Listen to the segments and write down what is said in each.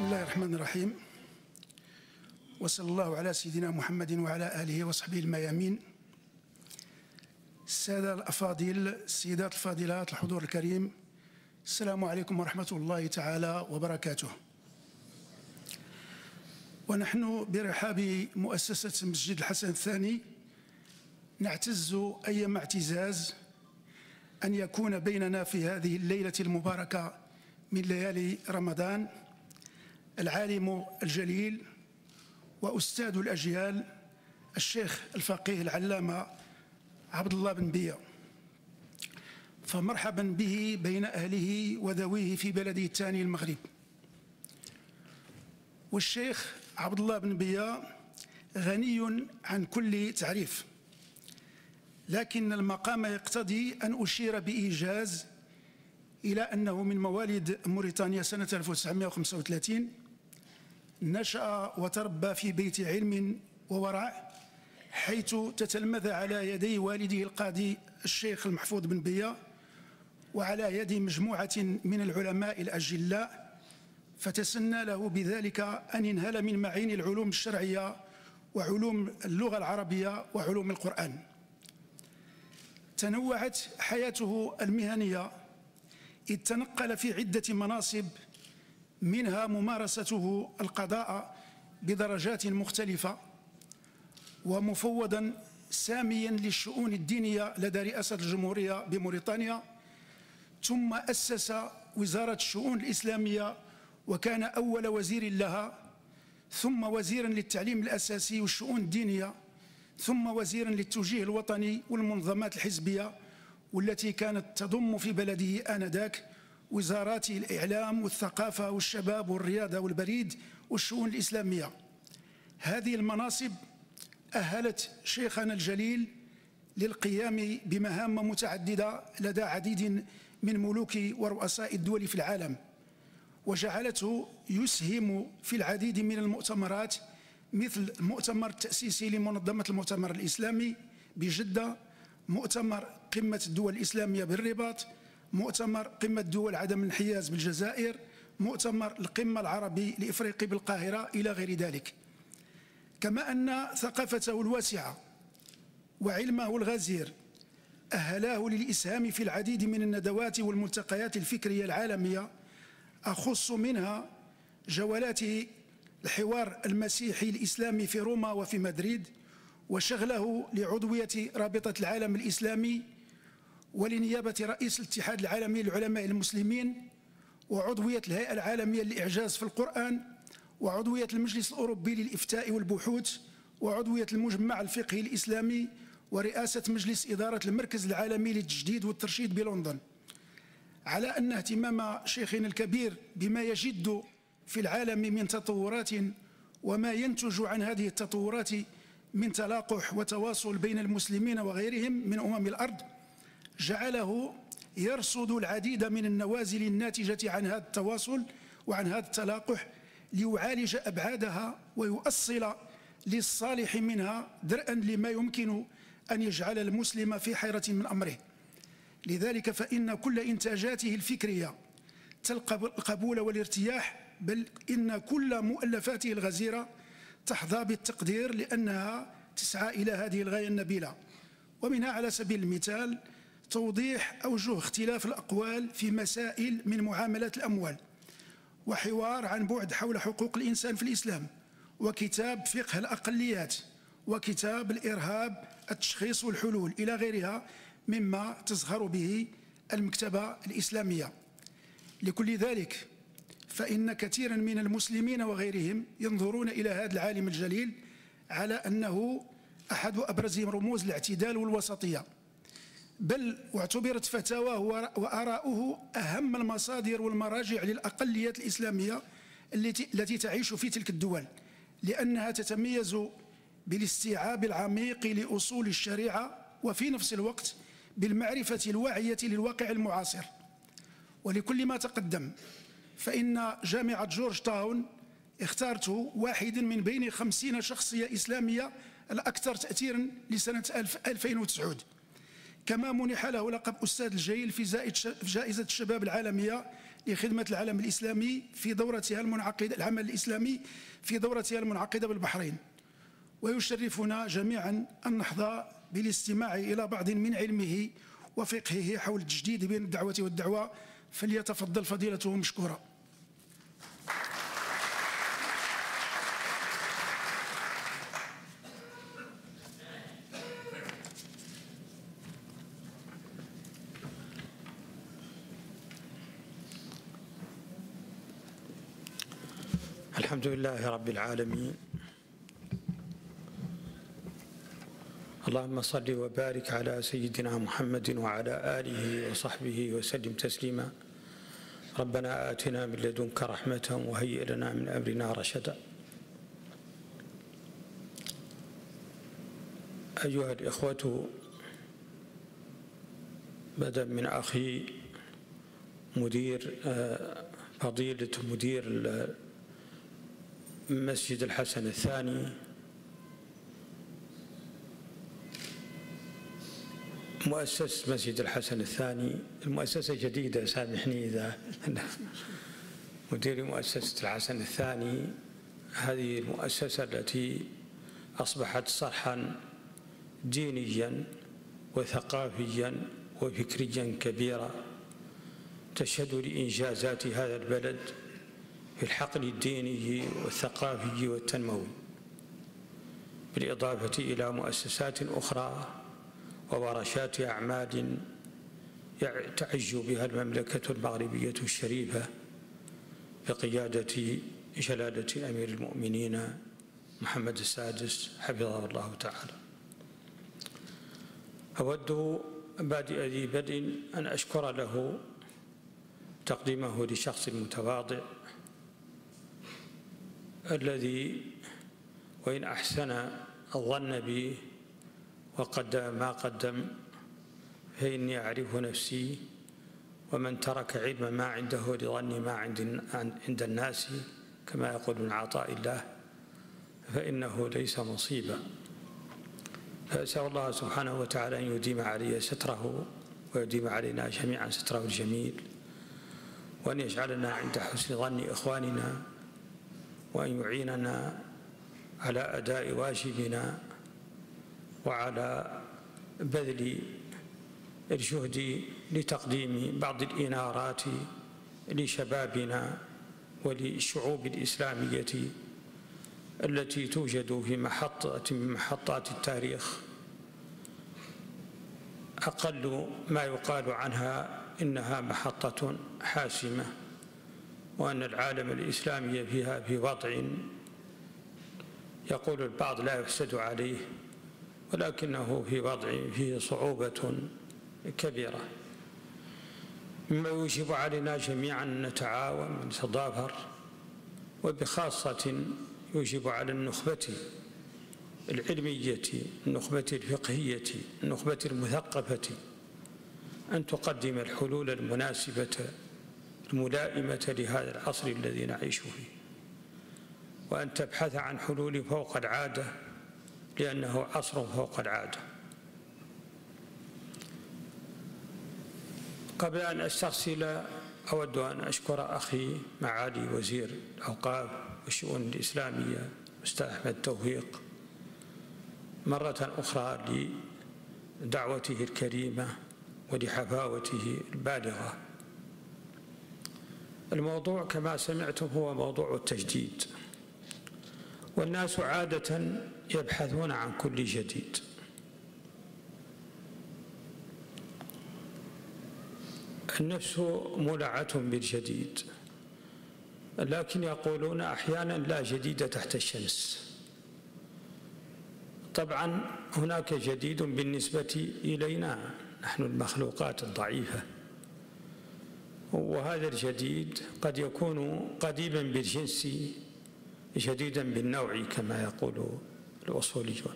بسم الله الرحمن الرحيم. وصلى الله على سيدنا محمد وعلى آله وصحبه الميامين. السادة الأفاضل السيدات الفاضلات الحضور الكريم السلام عليكم ورحمة الله تعالى وبركاته. ونحن برحاب مؤسسة مسجد الحسن الثاني نعتز أيما اعتزاز أن يكون بيننا في هذه الليلة المباركة من ليالي رمضان. العالم الجليل وأستاذ الأجيال الشيخ الفقيه العلامة عبد الله بن بيا فمرحبا به بين أهله وذويه في بلده الثاني المغرب. والشيخ عبد الله بن بيا غني عن كل تعريف لكن المقام يقتضي أن أشير بإيجاز إلى أنه من مواليد موريتانيا سنة 1935 نشأ وتربى في بيت علم وورع حيث تتلمذ على يدي والده القاضي الشيخ المحفوظ بن بيا وعلى يد مجموعة من العلماء الأجلاء فتسنى له بذلك أن ينهل من معين العلوم الشرعية وعلوم اللغة العربية وعلوم القرآن. تنوعت حياته المهنية إذ تنقل في عدة مناصب منها ممارسته القضاء بدرجات مختلفة ومفوضا ساميا للشؤون الدينية لدى رئاسة الجمهورية بموريتانيا. ثم أسس وزارة الشؤون الإسلامية وكان أول وزير لها. ثم وزيرا للتعليم الأساسي والشؤون الدينية. ثم وزيرا للتوجيه الوطني والمنظمات الحزبية والتي كانت تضم في بلده آنذاك. وزارات الإعلام والثقافة والشباب والرياضة والبريد والشؤون الإسلامية. هذه المناصب أهلت شيخنا الجليل للقيام بمهام متعددة لدى عديد من ملوك ورؤساء الدول في العالم وجعلته يسهم في العديد من المؤتمرات مثل المؤتمر التأسيسي لمنظمة المؤتمر الإسلامي بجدة مؤتمر قمة الدول الإسلامية بالرباط مؤتمر قمة دول عدم الانحياز بالجزائر مؤتمر القمة العربي لإفريقي بالقاهرة إلى غير ذلك. كما أن ثقافته الواسعة وعلمه الغزير أهلاه للإسهام في العديد من الندوات والملتقيات الفكرية العالمية أخص منها جولات الحوار المسيحي الإسلامي في روما وفي مدريد وشغله لعضوية رابطة العالم الإسلامي ولنيابة رئيس الاتحاد العالمي للعلماء المسلمين وعضوية الهيئة العالمية للإعجاز في القرآن وعضوية المجلس الأوروبي للإفتاء والبحوث وعضوية المجمع الفقهي الإسلامي ورئاسة مجلس إدارة المركز العالمي للتجديد والترشيد بلندن. على أن اهتمام شيخنا الكبير بما يجد في العالم من تطورات وما ينتج عن هذه التطورات من تلاقح وتواصل بين المسلمين وغيرهم من أمم الأرض جعله يرصد العديد من النوازل الناتجة عن هذا التواصل وعن هذا التلاقح ليعالج أبعادها ويؤصل للصالح منها درءا لما يمكن أن يجعل المسلم في حيرة من أمره. لذلك فإن كل إنتاجاته الفكرية تلقى القبول والارتياح بل إن كل مؤلفاته الغزيرة تحظى بالتقدير لأنها تسعى إلى هذه الغاية النبيلة. ومنها على سبيل المثال توضيح أوجه اختلاف الأقوال في مسائل من معاملات الأموال وحوار عن بعد حول حقوق الإنسان في الإسلام وكتاب فقه الأقليات وكتاب الإرهاب التشخيص والحلول إلى غيرها مما تزخر به المكتبة الإسلامية. لكل ذلك فإن كثيرا من المسلمين وغيرهم ينظرون إلى هذا العالم الجليل على أنه أحد أبرز رموز الاعتدال والوسطية. بل واعتبرت فتاواه وآراؤه أهم المصادر والمراجع للأقليات الإسلامية التي, تعيش في تلك الدول لأنها تتميز بالاستيعاب العميق لأصول الشريعة وفي نفس الوقت بالمعرفة الواعية للواقع المعاصر. ولكل ما تقدم فإن جامعة جورج تاون اختارته واحدا من بين خمسين شخصية إسلامية الأكثر تأثيرا لسنة 2009 كما منح له لقب أستاذ الجيل في جائزة الشباب العالمية لخدمة العالم الإسلامي في دورتها المنعقدة العمل الإسلامي في دورتها المنعقدة بالبحرين. ويشرفنا جميعا أن نحظى بالاستماع إلى بعض من علمه وفقهه حول التجديد بين الدعوة والدعوة. فليتفضل فضيلته مشكورا. الحمد لله رب العالمين. اللهم صل وبارك على سيدنا محمد وعلى آله وصحبه وسلم تسليما. ربنا آتنا من لدنك رحمة وهيئ لنا من أمرنا رشدا. أيها الإخوة بدأ من أخي مدير آه، فضيلة مدير مسجد الحسن الثاني. مؤسس مسجد الحسن الثاني. المؤسسة جديدة سامحني إذا مدير مؤسسة الحسن الثاني. هذه المؤسسة التي أصبحت صرحا دينيا وثقافيا وفكريا كبيرا تشهد لإنجازات هذا البلد. الحقل الديني والثقافي والتنموي بالإضافة إلى مؤسسات أخرى وورشات أعمال تعج بها المملكة المغربية الشريفة بقيادة جلالة أمير المؤمنين محمد السادس حفظه الله تعالى. أود بادئ ذي بدء أن أشكر له تقديمه لشخص متواضع الذي وإن أحسن الظن بي وقدم ما قدم فإني أعرف نفسي ومن ترك علم ما عنده لظن ما عند عند الناس كما يقول من عطاء الله فإنه ليس مصيبا. فأسأل الله سبحانه وتعالى أن يديم علي ستره ويديم علينا جميعا ستره الجميل وأن يجعلنا عند حسن ظن إخواننا وأن يعيننا على أداء واجبنا وعلى بذل الجهد لتقديم بعض الإنارات لشبابنا وللشعوب الإسلامية التي توجد في محطة من محطات التاريخ. أقل ما يقال عنها إنها محطة حاسمة. وأن العالم الإسلامي فيها في وضع يقول البعض لا يحسد عليه ولكنه في وضع فيه صعوبة كبيرة. مما يوجب علينا جميعا أن نتعاون ونتضافر وبخاصة يوجب على النخبة العلمية النخبة الفقهية النخبة المثقفة أن تقدم الحلول المناسبة الملائمة لهذا العصر الذي نعيش فيه. وأن تبحث عن حلول فوق العادة لأنه عصر فوق العادة. قبل أن أسترسل أود أن أشكر أخي معالي وزير الأوقاف والشؤون الإسلامية أستاذ أحمد توفيق مرة أخرى لدعوته الكريمة ولحفاوته البالغة. الموضوع كما سمعتم هو موضوع التجديد. والناس عادة يبحثون عن كل جديد. النفس مولعة بالجديد لكن يقولون أحيانا لا جديد تحت الشمس. طبعا هناك جديد بالنسبة إلينا نحن المخلوقات الضعيفة. وهذا الجديد قد يكون قديما بالجنس جديدا بالنوع كما يقول الأصوليون.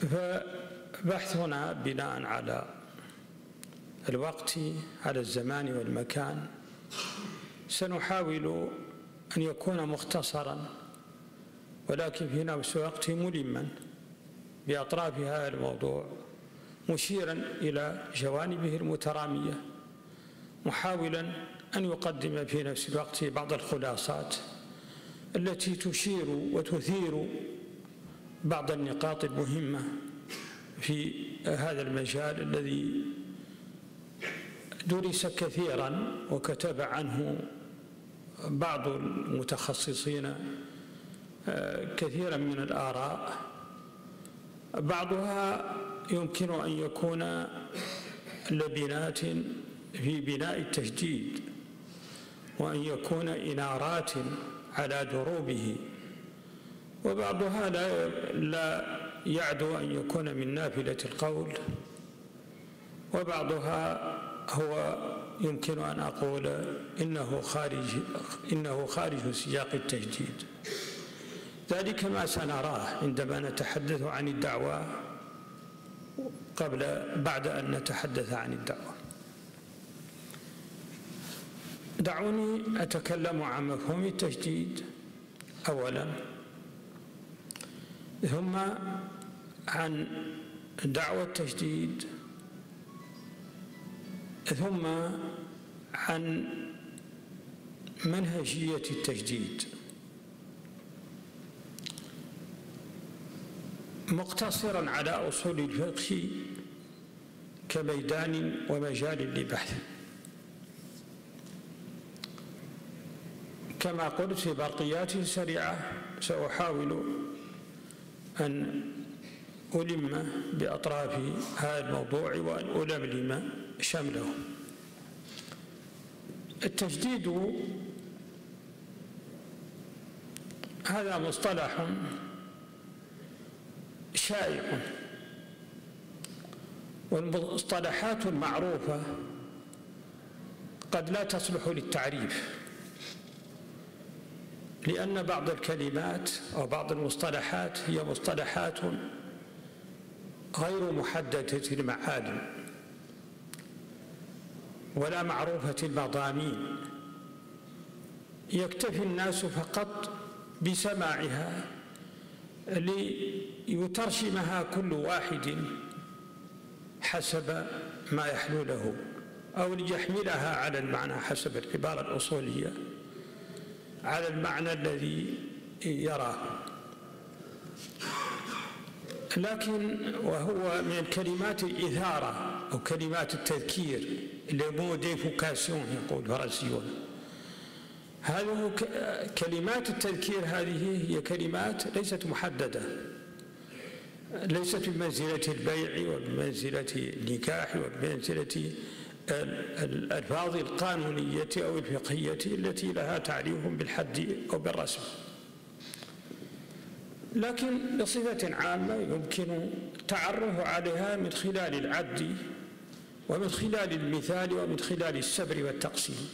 فبحثنا بناء على الوقت على الزمان والمكان سنحاول أن يكون مختصرا ولكن في نفس الوقت ملما بأطراف هذا الموضوع مشيرا إلى جوانبه المترامية. محاولا أن يقدم في نفس الوقت بعض الخلاصات التي تشير وتثير بعض النقاط المهمة في هذا المجال الذي درس كثيرا وكتب عنه بعض المتخصصين آه، كثيرا من الآراء. بعضها يمكن أن يكون لبنات في بناء التجديد وأن يكون إنارات على دروبه. وبعضها لا لا يعدو أن يكون من نافلة القول. وبعضها هو يمكن أن أقول إنه خارج إنه خارج سياق التجديد. ذلك ما سنراه عندما نتحدث عن الدعوة قبل بعد أن نتحدث عن الدعوة. دعوني أتكلم عن مفهوم التجديد. أولا ثم عن دعوة التجديد. ثم عن منهجية التجديد. مقتصرا على أصول الفقه كميدان ومجال لبحث كما قلت في برقيات سريعة سأحاول أن ألم بأطراف هذا الموضوع وأن ألملم شمله. التجديد هذا مصطلح شائع. والمصطلحات المعروفة قد لا تصلح للتعريف. لأن بعض الكلمات أو بعض المصطلحات هي مصطلحات غير محددة المعالم ولا معروفة المضامين يكتفي الناس فقط بسماعها ليترشمها كل واحد حسب ما يحلو له أو ليحملها على المعنى حسب العبارة الأصولية. على المعنى الذي يراه لكن وهو من كلمات الإثارة أو كلمات التذكير اللي مو ديفوكاسيون يقول الفرنسيون هذه كلمات التذكير هذه هي كلمات ليست محددة. ليست بمنزلة البيع وبمنزلة النكاح وبمنزلة الألفاظ القانونية أو الفقهية التي لها تعريف بالحد أو بالرسم. لكن بصفة عامة يمكن التعرف عليها من خلال العد ومن خلال المثال ومن خلال السبر والتقسيم.